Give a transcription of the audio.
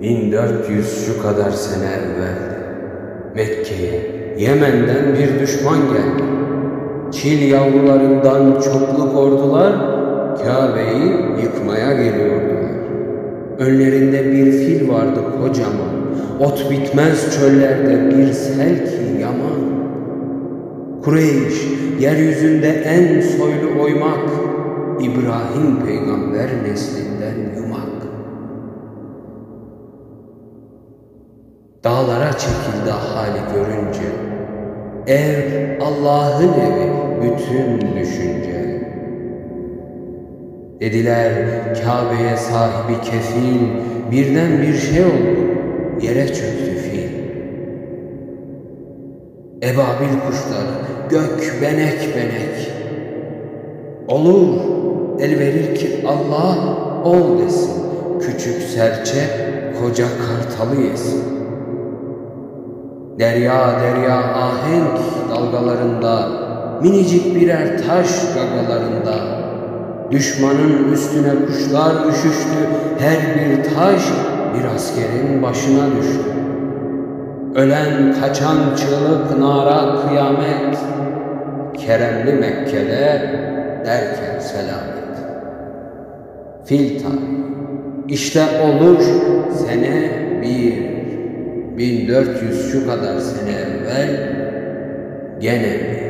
1400 şu kadar sene evveldi. Mekke'ye Yemen'den bir düşman geldi. Çil yavrularından çokluk ordular Kabe'yi yıkmaya geliyordular. Önlerinde bir fil vardı kocaman. Ot bitmez çöllerde bir sel ki yaman. Kureyş yeryüzünde en soylu oymak. İbrahim peygamber neslinden yumak. Dağlara çekildi hali görünce. Ev Allah'ın evi bütün düşünce. Dediler Kabe'ye sahibi kefil birden bir şey oldu yere çöktü fil. Ebabil kuşları gök benek benek. Olur el verir ki Allah ol desin. Küçük serçe koca kartalı yesin. Derya derya ahenk dalgalarında, minicik birer taş gagalarında, düşmanın üstüne kuşlar üşüştü, her bir taş bir askerin başına düştü. Ölen kaçan çığlık nara kıyamet, Keremli Mekke'de derken selamet. Fil tarihi, işte olur sene bir, 1400 şu kadar sene evvel gene.